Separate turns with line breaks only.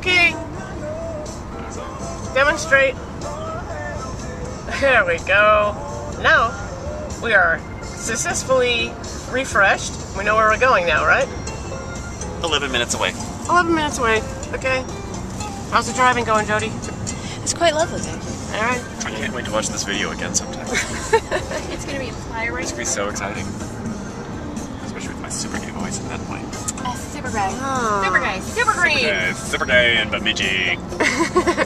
Okay. Demonstrate. There we go. Now, we are successfully refreshed. We know where we're going now, right?
11 minutes away.
11 minutes away. Okay. How's the driving going, Jody?
It's quite lovely, thank you.
All right.
I can't wait to watch this video again sometime.
It's gonna be a fire inspiring.
It's gonna be so exciting. Especially with my super gay voice at that point.
Uh, super gay.
Oh.
Super
Super gay and Bemidji.